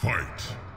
Fight.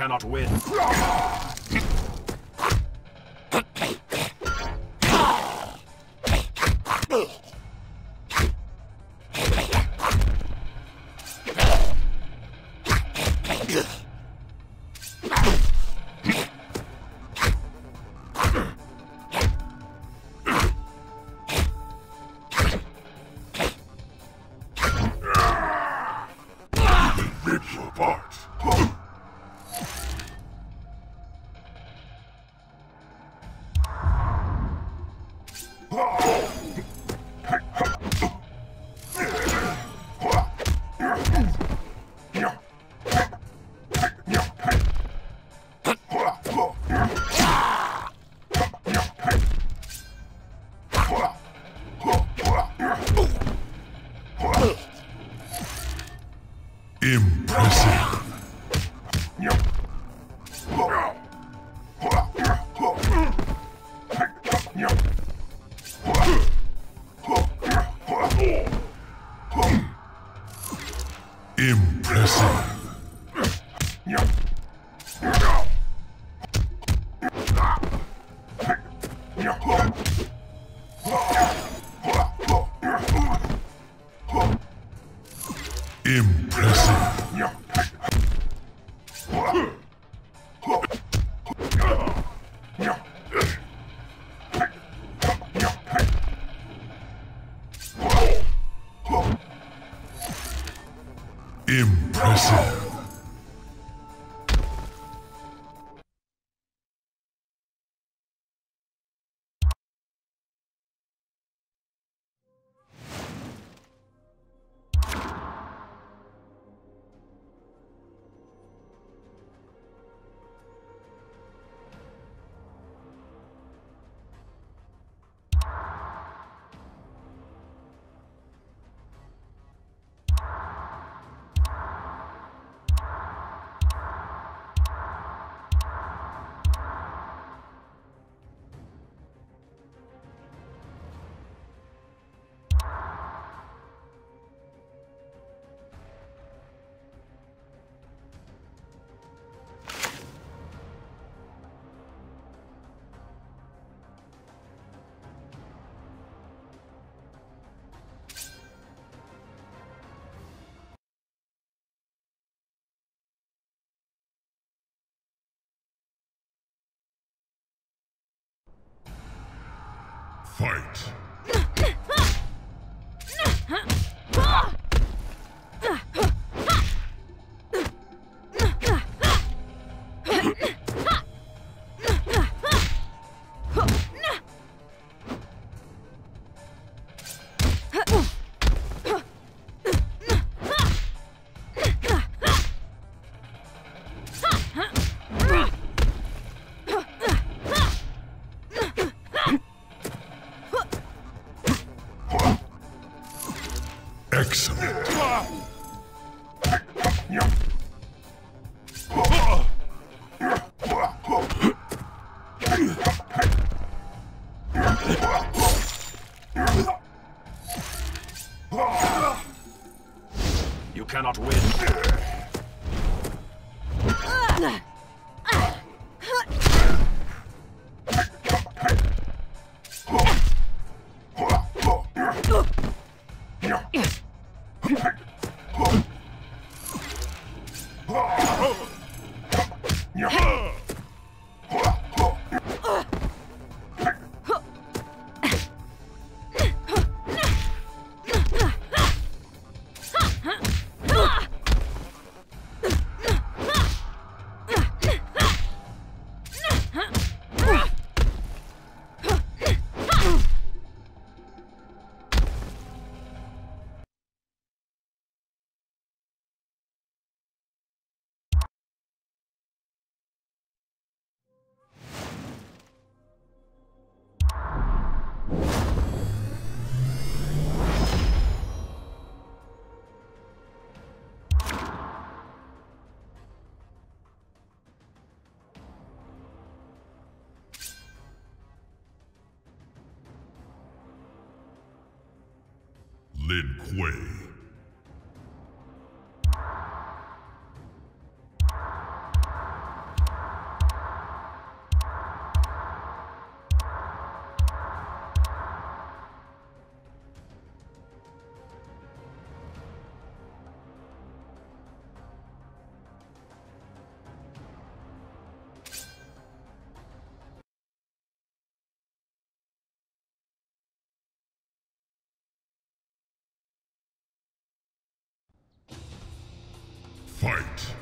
Cannot win. Impressive. Fight. Cannot win. Lin Kuei. Fight!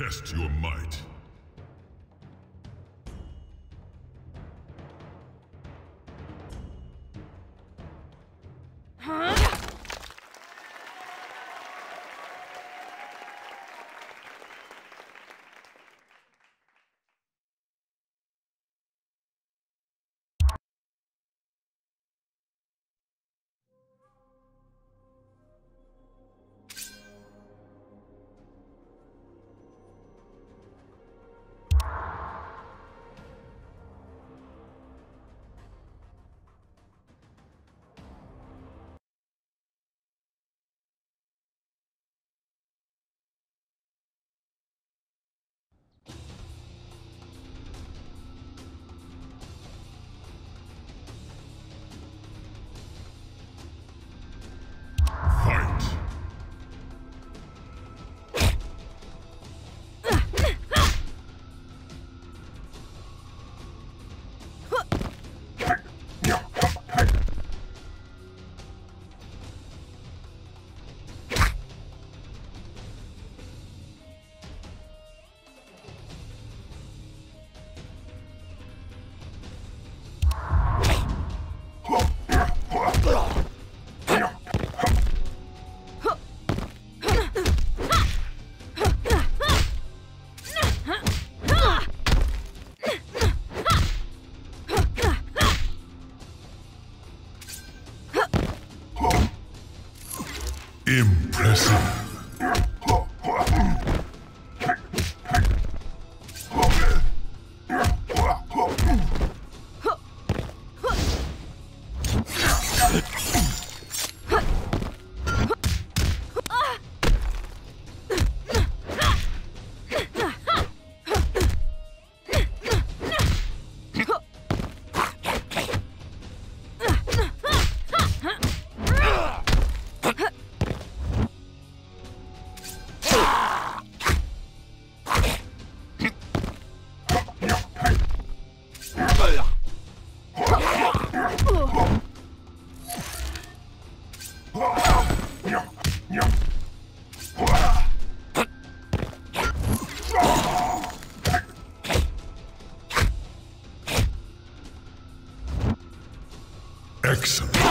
Test your might. Fight! Excellent.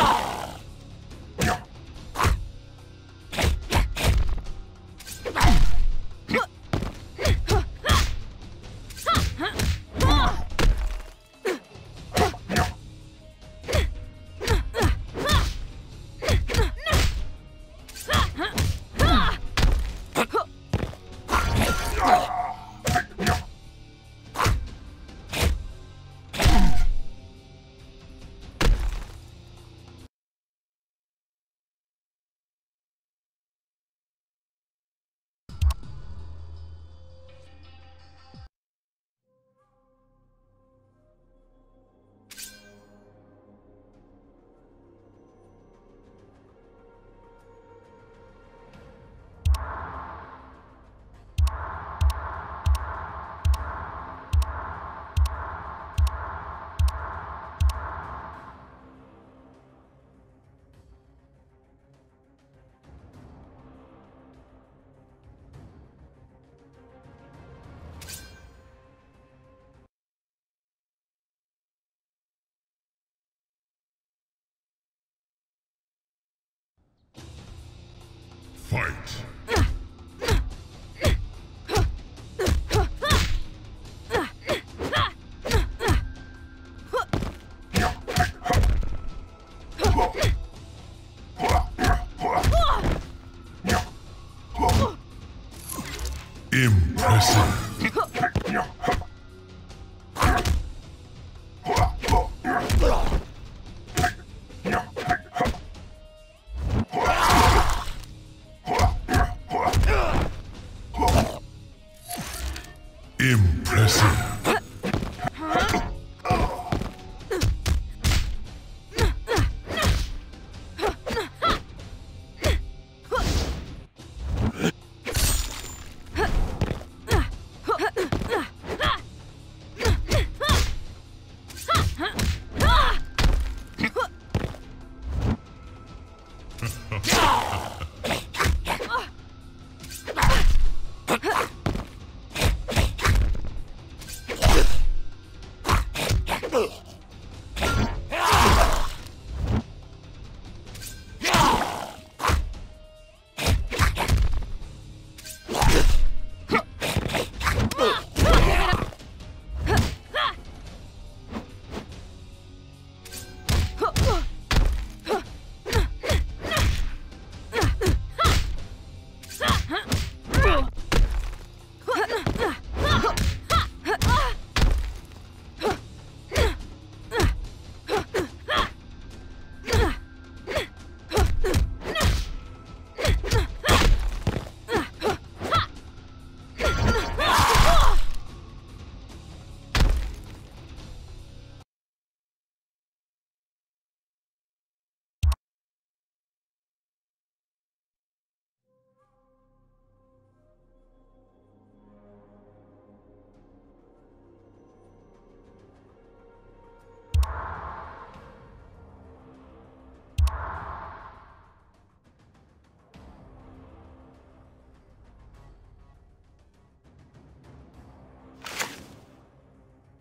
Fight. Impressive.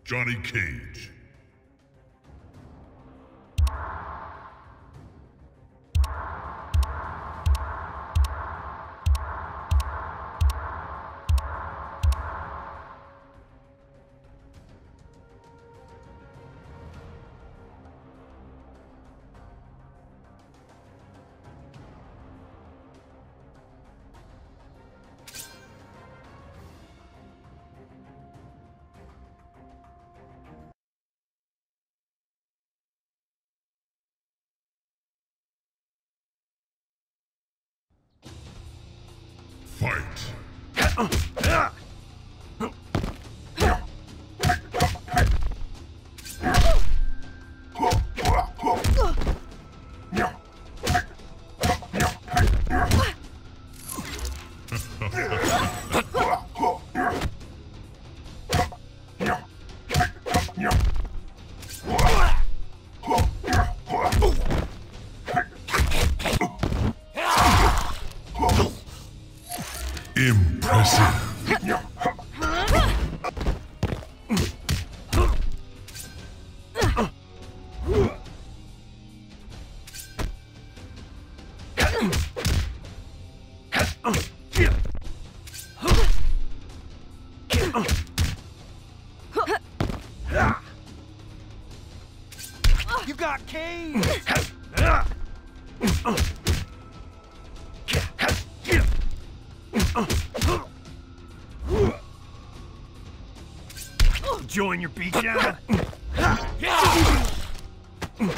Johnny Cage. Fight. Uh, uh, uh. Impressive. Join your beatdown? You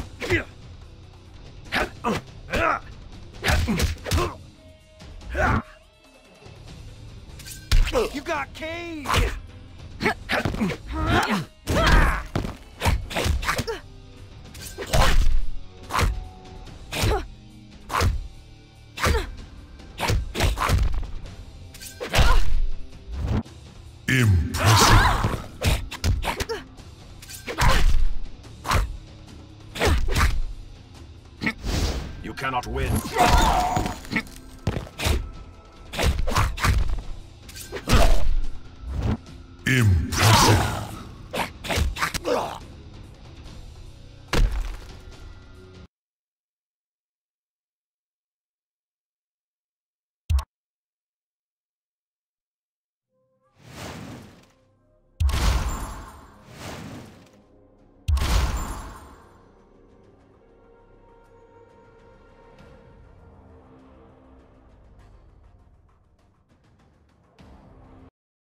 cannot win.